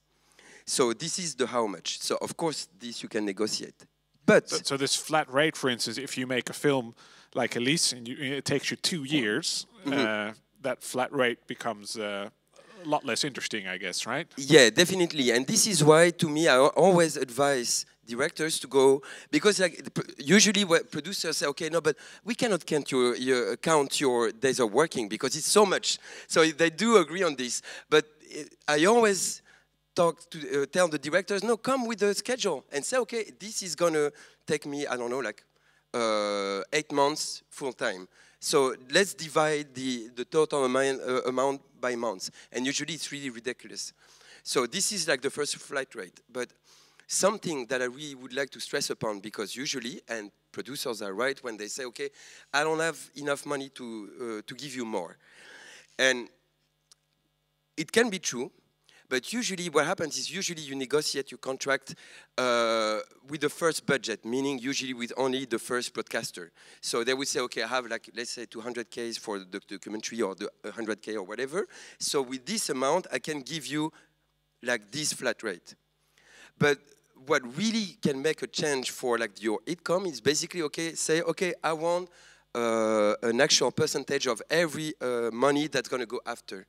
So this is the how much. So of course this you can negotiate. But so, so this flat rate, for instance, if you make a film like Elise, and you, it takes you two years, mm -hmm. that flat rate becomes a lot less interesting, I guess, right? Yeah, definitely. And this is why, to me, I always advise directors to go because like usually producers say okay no but we cannot count your, your count your days of working because it's so much so they do agree on this but i always talk to uh, tell the directors no come with the schedule and say okay this is gonna take me i don't know like uh, eight months full time so let's divide the, the total amount, uh, amount by months. And usually it's really ridiculous. So this is like the first flight rate. But something that I really would like to stress upon, because usually, and producers are right when they say, okay, I don't have enough money to, uh, to give you more. And it can be true, but usually what happens is usually you negotiate your contract uh, with the first budget, meaning usually with only the first broadcaster. So they would say, okay, I have like, let's say 200K for the documentary or the 100K or whatever. So with this amount, I can give you like this flat rate. But what really can make a change for like your income is basically, okay, say, okay, I want uh, an actual percentage of every uh, money that's going to go after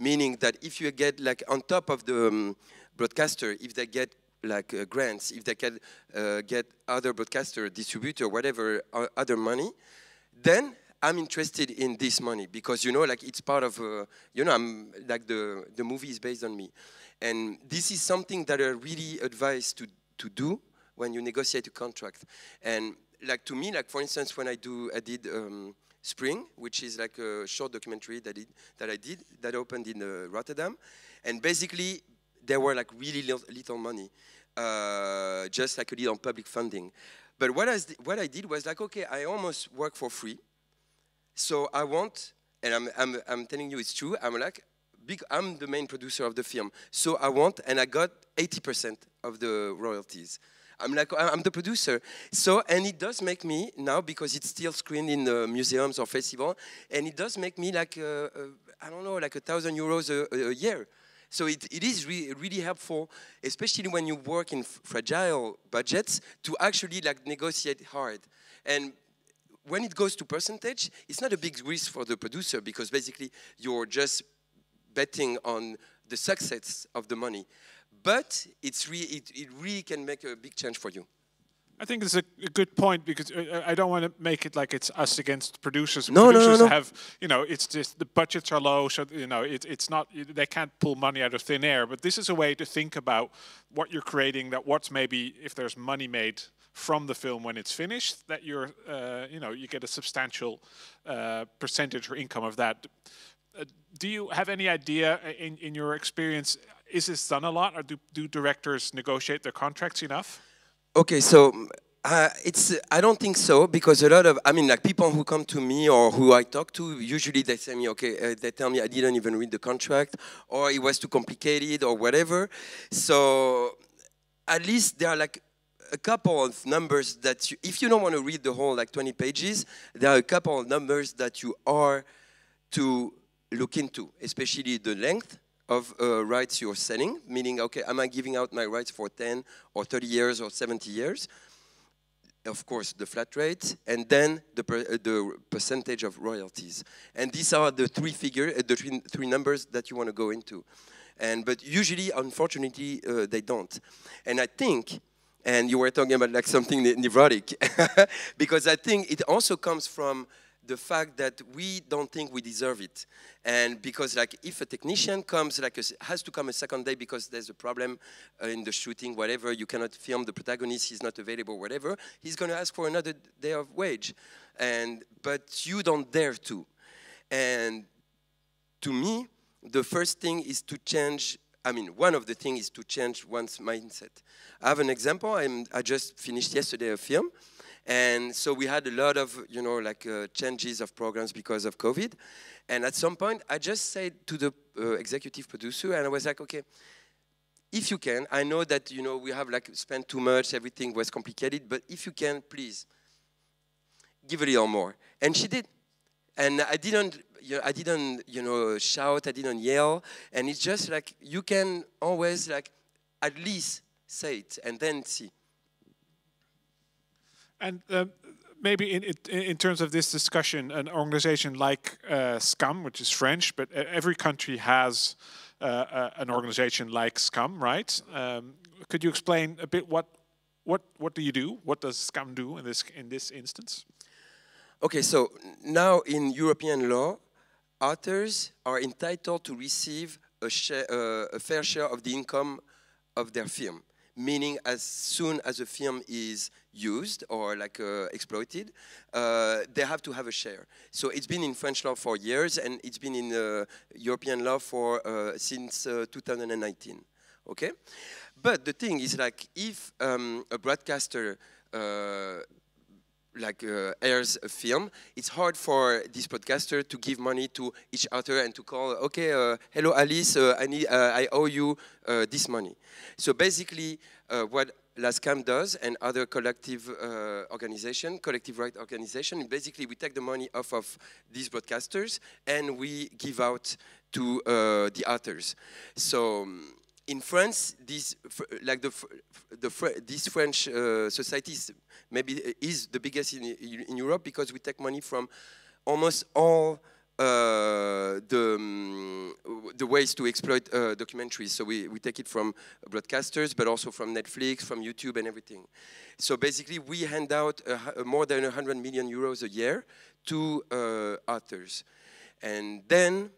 meaning that if you get like on top of the um, broadcaster, if they get like uh, grants, if they can uh, get other broadcaster, distributor, whatever, uh, other money, then I'm interested in this money because you know, like it's part of, uh, you know, I'm like the the movie is based on me, and this is something that I really advise to to do when you negotiate a contract. And like to me, like for instance, when I do, I did. Um, Spring, which is like a short documentary that, it, that I did, that opened in uh, Rotterdam. And basically, there were like really little, little money, uh, just like a little public funding. But what I, what I did was like, okay, I almost work for free. So I want, and I'm, I'm, I'm telling you it's true, I'm like, big, I'm the main producer of the film. So I want, and I got 80% of the royalties. I'm like, I'm the producer. So, and it does make me now, because it's still screened in the museums or festival, and it does make me like, uh, uh, I don't know, like a thousand euros a, a, year. So it, it is re really helpful, especially when you work in fragile budgets, to actually like negotiate hard. And when it goes to percentage, it's not a big risk for the producer because basically you're just betting on the success of the money. But it's re- it, it really can make a big change for you. I think it's a, a good point because uh, I don't want to make it like it's us against producers. No, no, no, no. have, you know, it's just the budgets are low, so you know, it, it's not they can't pull money out of thin air. But this is a way to think about what you're creating. That what's maybe if there's money made from the film when it's finished, that you're, uh, you know, you get a substantial uh, percentage or income of that. Uh, do you have any idea uh, in, in your experience? Is this done a lot, or do, do directors negotiate their contracts enough? Okay, so uh, it's I don't think so because a lot of I mean like people who come to me or who I talk to usually they say me okay uh, they tell me I didn't even read the contract or it was too complicated or whatever. So at least there are like a couple of numbers that you, if you don't want to read the whole like 20 pages, there are a couple of numbers that you are to look into, especially the length of uh, rights you're selling, meaning, okay, am I giving out my rights for 10 or 30 years or 70 years? Of course, the flat rate, and then the, per, uh, the percentage of royalties. And these are the three figures, uh, the three, three numbers that you want to go into. And, but usually, unfortunately, uh, they don't. And I think, and you were talking about like something ne- neurotic, because I think it also comes from the fact that we don't think we deserve it and because like if a technician comes like a, has to come a second day because there's a problem uh, in the shooting whatever you cannot film the protagonist he's not available whatever he's going to ask for another day of wage and but you don't dare to and to me the first thing is to change I mean, one of the things is to change one's mindset. I have an example. I'm, I just finished yesterday a film, and so we had a lot of, you know, like uh, changes of programs because of COVID. And at some point, I just said to the uh, executive producer, and I was like, okay, if you can, I know that, you know, we have like spent too much, everything was complicated, but if you can, please, give a little more. And she did. And I didn't, you know, I didn't, you know, shout, I didn't yell. And it's just like, you can always like, at least say it and then see. And uh, maybe in, in terms of this discussion, an organization like uh, SCAM, which is French, but every country has uh, uh, an organization like SCAM, right? Um, could you explain a bit what what what do you do? What does SCAM do in this in this instance? Okay, so now in European law, authors are entitled to receive a, share, uh, a fair share of the income of their film. Meaning, as soon as a film is used or like uh, exploited, uh, they have to have a share. So it's been in French law for years, and it's been in uh, European law for uh, since uh, 2019. Okay, but the thing is, like, if um, a broadcaster uh, like uh, airs a film, it's hard for this podcaster to give money to each other and to call, okay, uh, hello Alice, uh, I need, uh, I owe you uh, this money. So basically, uh, what La SCAM does and other collective organization, collective right organization, basically we take the money off of these broadcasters and we give out to the authors. So. um, in France, this like the, the this French uh, society is maybe is the biggest in, in Europe because we take money from almost all uh, the um, the ways to exploit uh, documentaries. So we, we take it from broadcasters, but also from Netflix, from YouTube, and everything. So basically, we hand out more than 100 million euros a year to uh, authors. And then,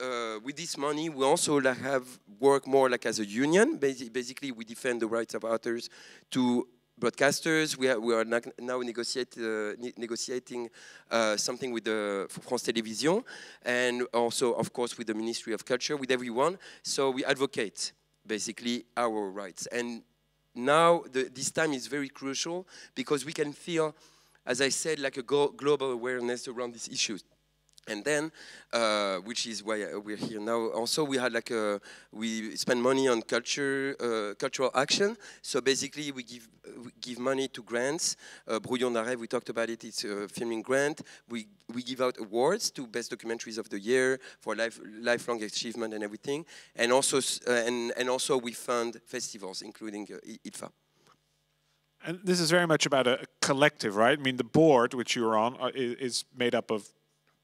uh, with this money, we also have work more like as a union. Basi- Basically, we defend the rights of authors to broadcasters. We are, we are now negotiate, uh, ne- negotiating uh, something with the France Télévisions, and also, of course, with the Ministry of Culture, with everyone. So we advocate basically our rights. And now the, this time is very crucial because we can feel, as I said, like a global awareness around these issues. And then, uh, which is why we're here now. Also, we had like a, we spend money on culture, uh, cultural action. So basically, we give we give money to grants. Uh, Brouillon d'un rêve, we talked about it. It's a filming grant. We we give out awards to best documentaries of the year for life, lifelong achievement and everything. And also, uh, and and also we fund festivals, including uh, I- And this is very much about a collective, right? I mean, the board which you're on uh, is made up of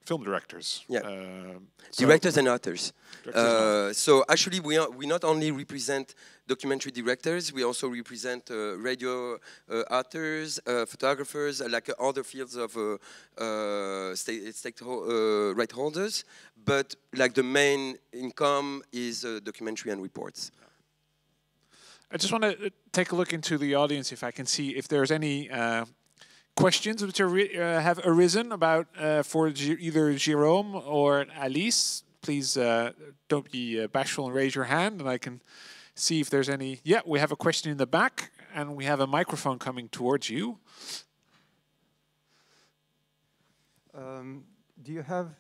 film directors. Yeah. Um, so- directors and authors. Directors Uh, so actually, we are, we not only represent documentary directors, we also represent uh, radio uh, authors, uh, photographers, uh, like uh, other fields of uh, uh, state, state uh, right holders. But like the main income is uh, documentary and reports. I just want to take a look into the audience if I can see if there's any uh, questions which are uh, have arisen about uh, for Gi- either Jerome or Alice. Please uh, don't be uh, bashful and raise your hand, and I can see if there's any. Yeah, we have a question in the back, and we have a microphone coming towards you. Um, do you have?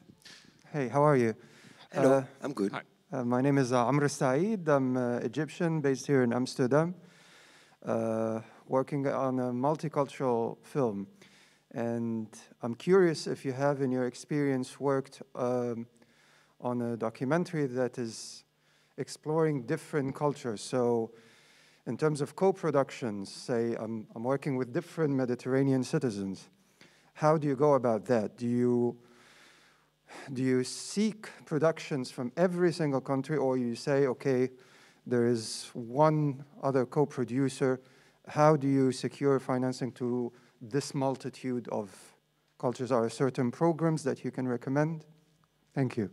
Hey, how are you? Hello, I'm good. Uh, my name is uh, Amr Saeed. I'm uh, Egyptian, based here in Amsterdam, uh, working on a multicultural film. And I'm curious if you have, in your experience, worked um, on a documentary that is exploring different cultures. So, in terms of co-productions, say I'm, I'm working with different Mediterranean citizens. How do you go about that? Do you do you seek productions from every single country, or you say, okay, there is one other co-producer? How do you secure financing to this multitude of cultures? Are certain programs that you can recommend? Thank you.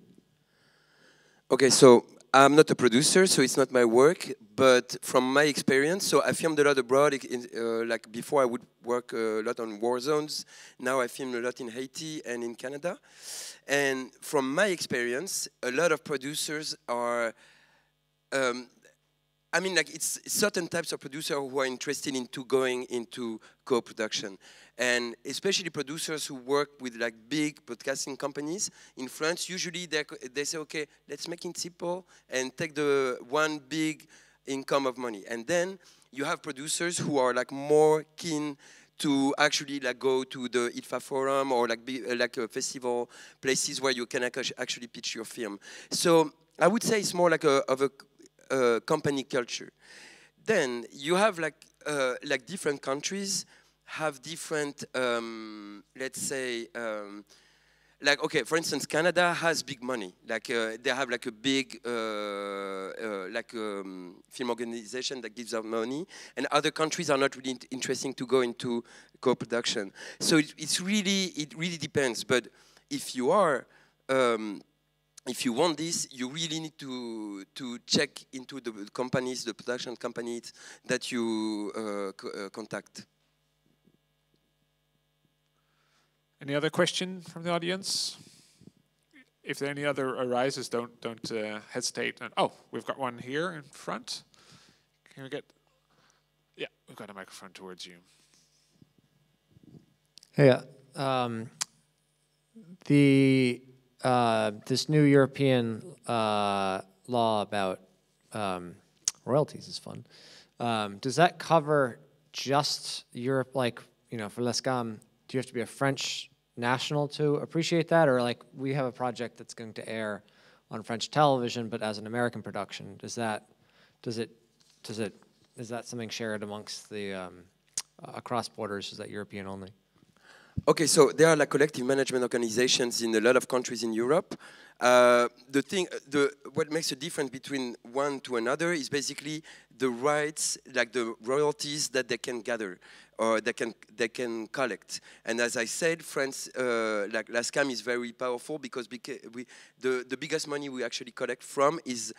Okay, so I'm not a producer, so it's not my work. But from my experience, so I filmed a lot abroad. Uh, like before, I would work a lot on war zones. Now I film a lot in Haiti and in Canada. And from my experience, a lot of producers are. Um, I mean, like it's certain types of producers who are interested into going into co-production, and especially producers who work with like big broadcasting companies in France. Usually, they they say, okay, let's make it simple and take the one big income of money, and then you have producers who are like more keen to actually like go to the IDFA forum or like be uh, like a festival places where you can actually pitch your film. So I would say it's more like a of a uh, company culture. Then you have like uh, like different countries have different, um, let's say, um, like okay, for instance, Canada has big money. Like uh, they have like a big uh, uh, like um, film organization that gives out money, and other countries are not really interesting to go into co-production. So it, it's really it really depends. But if you are um, if you want this, you really need to to check into the companies, the production companies that you uh, co- uh, contact. Any other question from the audience? If there any other arises, don't don't uh, hesitate. And oh, we've got one here in front. Can we get? Yeah, we've got a microphone towards you. Hey, uh, um, the uh, this new European uh, law about um, royalties is fun. Um, does that cover just Europe? Like, you know, for Les La SCAM, do you have to be a French national to appreciate that, or like we have a project that's going to air on French television, but as an American production? Does that does it does it is that something shared amongst the um, across borders? Is that European only? Okay, so there are like collective management organizations in a lot of countries in Europe. Uh, the thing, the what makes a difference between one to another is basically the rights, like the royalties that they can gather or they can they can collect. And as I said, France, uh, like La SCAM, is very powerful because beca- we the the biggest money we actually collect from is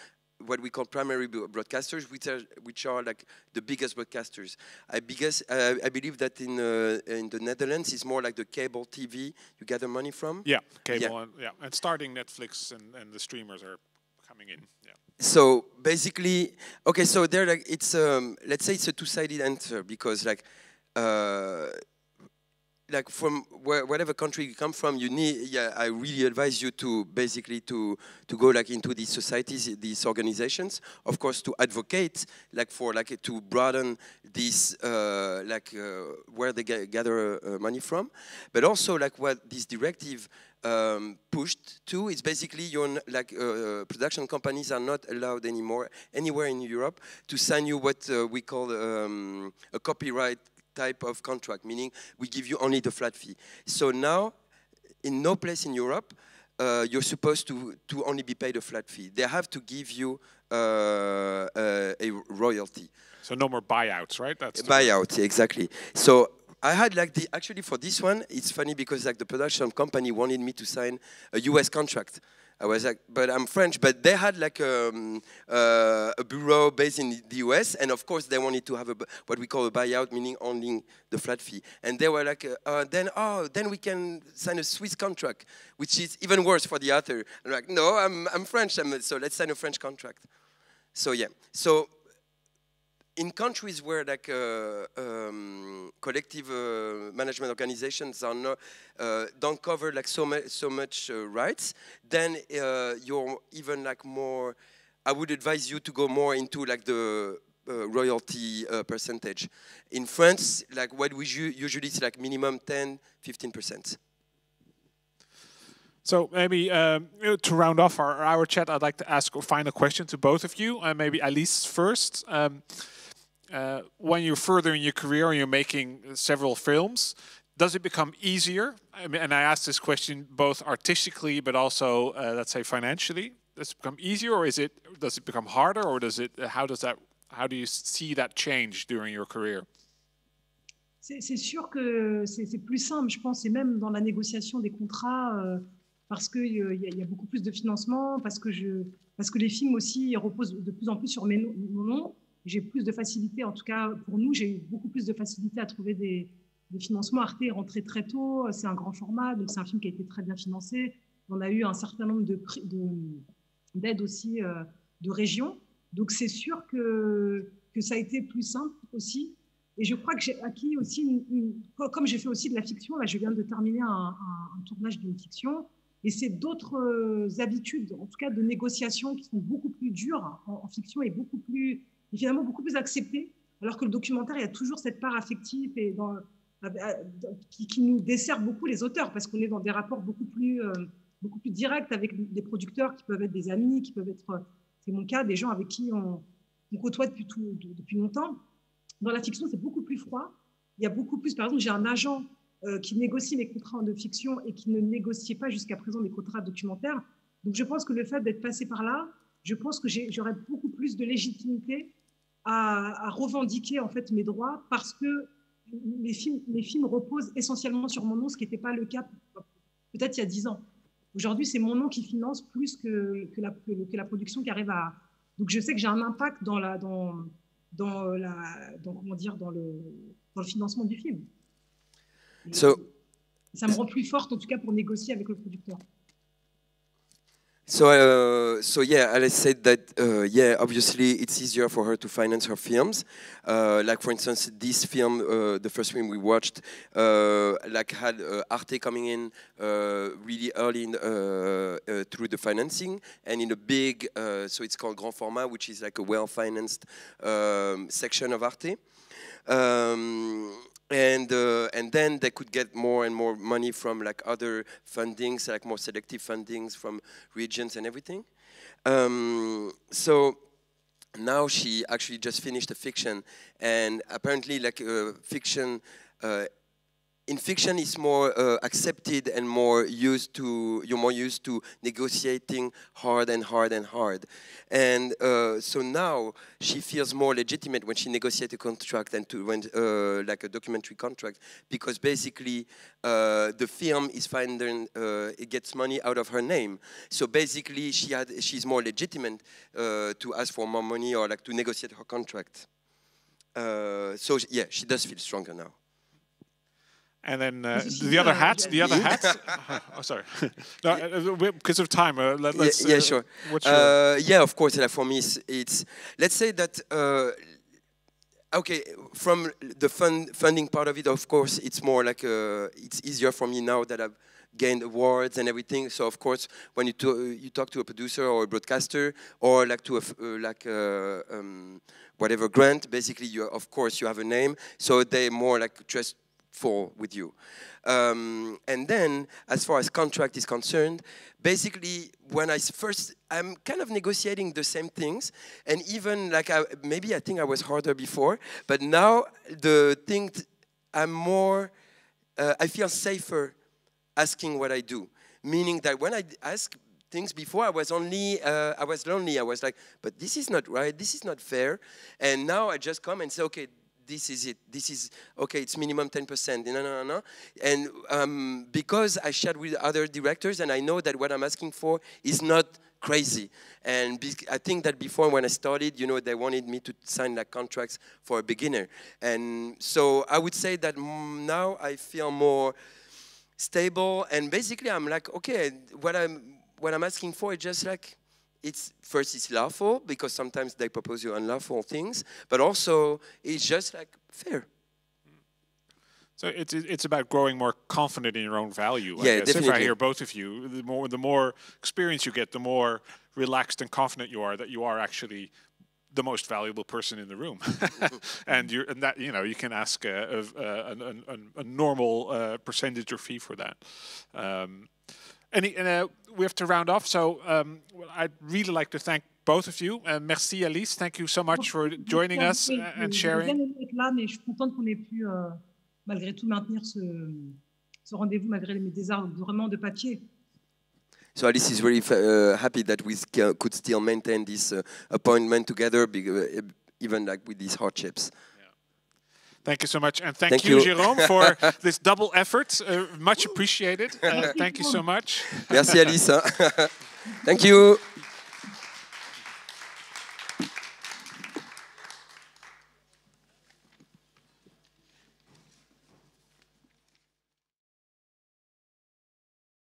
what we call primary broadcasters, which are which are like the biggest broadcasters. I biggest uh, I believe that in uh, in the Netherlands it's more like the cable TV you gather money from. Yeah, cable Yeah. and yeah, and starting Netflix and, and the streamers are coming in. Yeah. So basically, okay, so there like it's um, let's say it's a two-sided answer because like uh, like from where, whatever country you come from, you need. Yeah, I really advise you to basically to to go like into these societies, these organizations. Of course, to advocate like for like to broaden this uh, like uh, where they gather uh, money from, but also like what this directive um, pushed to is basically your like uh, production companies are not allowed anymore anywhere in Europe to sign you what uh, we call um, a copyright type of contract, meaning we give you only the flat fee. So now in no place in Europe, uh, you're supposed to, to only be paid a flat fee. They have to give you uh, uh, a royalty. So no more buyouts, right? That's the- buyout, exactly. So I had like the actually for this one, it's funny because like the production company wanted me to sign a U.S. contract. I was like, but I'm French. But they had like um, uh, a bureau based in the US, and of course they wanted to have a, what we call a buyout, meaning only the flat fee. And they were like, uh, uh, then oh, then we can sign a Swiss contract, which is even worse for the author. I'm like, no, I'm I'm French, I'm, so let's sign a French contract. So yeah, so in countries where like uh, um, collective uh, management organizations are not uh, don't cover like so much so much uh, rights, then uh, you're even like more. I would advise you to go more into like the uh, royalty percentage. In France, like what we usually it's like minimum 10, 15 percent. So maybe um, to round off our, our chat, I'd like to ask a final question to both of you. Uh, maybe Alice first. Um, uh, when you're further in your career and you're making several films, does it become easier? I mean, and I ask this question both artistically, but also, uh, let's say, financially. Does it become easier, or is it? Does it become harder, or does it? How does that? How do you see that change during your career? C'est sûr que c'est plus simple, je pense, et même dans la négociation des contrats, euh, parce qu'il il y a beaucoup plus de financement, parce que, les films aussi reposent de plus en plus sur mes mon nom. J'ai plus de facilité, en tout cas pour nous, j'ai eu beaucoup plus de facilité à trouver des, financements. Arte est rentré très tôt, c'est un grand format, donc c'est un film qui a été très bien financé. On a eu un certain nombre d'aides aussi euh, de régions. Donc c'est sûr que, que ça a été plus simple aussi. Et je crois que j'ai acquis aussi, une- comme j'ai fait aussi de la fiction, là je viens de terminer un, tournage d'une fiction, et c'est d'autres euh, habitudes, en tout cas de négociation, qui sont beaucoup plus dures en fiction et beaucoup plus, et finalement beaucoup plus acceptées, alors que le documentaire, il y a toujours cette part affective et dans, qui, qui nous dessert beaucoup les auteurs, parce qu'on est dans des rapports beaucoup plus, euh, beaucoup plus directs avec des producteurs qui peuvent être des amis, qui peuvent être, c'est mon cas, des gens avec qui on, on côtoie depuis, tout, de- depuis longtemps. Dans la fiction, c'est beaucoup plus froid. Il y a beaucoup plus, par exemple, j'ai un agent euh, qui négocie mes contrats de fiction et qui ne négociait pas jusqu'à présent mes contrats documentaires. Donc je pense que le fait d'être passé par là, je pense que j'aurais beaucoup plus de légitimité à, à revendiquer en fait mes droits parce que mes films, mes films reposent essentiellement sur mon nom, ce qui n'était pas le cas peut-être il y a dix ans. Aujourd'hui, c'est mon nom qui finance plus que, que, la, que, que la production qui arrive à. Donc je sais que j'ai un impact dans la, dans, dans la, dans, comment dire, dans le, dans le financement du film. So ça me rend plus forte, en tout cas, pour négocier avec le producteur. So, uh, so yeah, Alice said that, uh, yeah, obviously it's easier for her to finance her films. Uh, like, for instance, this film, uh, the first film we watched, uh, like had uh, Arte coming in really early in, through the financing and in a big, so it's called Grand Format, which is like a well-financed um, section of Arte. Um, and uh, and then they could get more and more money from like other fundings, like more selective fundings from regions and everything. Um, so now she actually just finished a fiction, and apparently, like uh, fiction. Uh, in fiction is more uh, accepted and more used to you're more used to negotiating hard and hard and hard. And uh, so now she feels more legitimate when she negotiates a contract and to when uh, like a documentary contract because basically uh, the film is finding uh, it gets money out of her name. So basically she had she's more legitimate uh, to ask for more money or like to negotiate her contract. So yeah she does feel stronger now And then uh, the other uh, hat, the other yeah. hat. oh, sorry. no, uh, uh, because of time, uh, let, Yeah, let's. yeah, uh, sure. Your, Uh, yeah, of course. Like for me, it's, it's let's say that. Uh, okay, from the fund, funding part of it, of course, it's more like uh, it's easier for me now that I've gained awards and everything. So of course, when you to, you talk to a producer or a broadcaster or like to a uh, like uh, um, whatever grant, basically, you of course you have a name, so they more like trust for with you. Um, and then, as far as contract is concerned, basically, when I first, I'm kind of negotiating the same things, and even like I, maybe I think I was harder before, but now the thing, I'm more, uh, I feel safer asking what I do. Meaning that when I ask things before, I was only, uh, I was lonely. I was like, but this is not right. This is not fair. And now I just come and say, okay, this is it. This is okay. It's minimum 10%. No, no, no, no. And um, because I shared with other directors, and I know that what I'm asking for is not crazy. And I think that before when I started, you know, they wanted me to sign like contracts for a beginner. And so I would say that now I feel more stable. And basically, I'm like, okay, what I'm what I'm asking for is just like it's first it's lawful because sometimes they propose you unlawful things, but also it's just like fair. So it's it's about growing more confident in your own value. I yeah, guess. definitely. If I hear both of you, the more the more experience you get, the more relaxed and confident you are that you are actually the most valuable person in the room, and you and that you know you can ask a, a, a, a normal uh, percentage or fee for that. Um, any, and uh, we have to round off, so um, I'd really like to thank both of you. Uh, merci Alice, thank you so much for joining us and sharing. malgré tout maintenir ce, ce rendez-vous malgré mes désarmements de papier. So Alice is very uh, happy that we could still maintain this uh, appointment together, uh, even like with these hardships. Thank you so much. And thank, thank you, you, Jérôme, for this double effort. Uh, much appreciated. Uh, thank you so much. Merci, Alice. thank you.